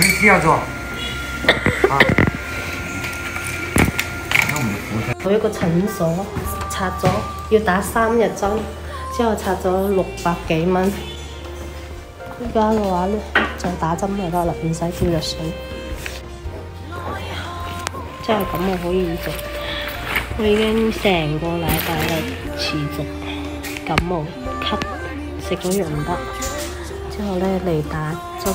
必要做啊！做一个诊所，拆咗要打三日针，之后拆咗六百几蚊。依家嘅话咧，就打针就得啦，唔使吊药水。真系咁，我可以做，我已经成个礼拜啦，持续感冒咳，食咗药唔得，之后咧嚟打针。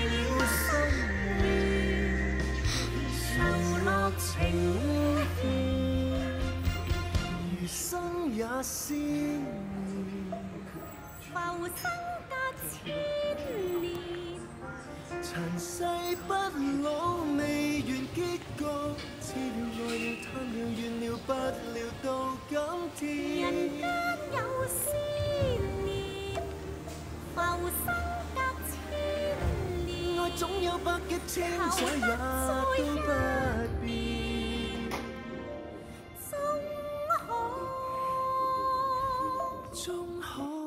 心里，浮生隔千里，尘世不老，未完结局，只要爱要贪了怨了不了到今天。人间有思念，浮生隔千里，爱总有百劫千载也不变。终可。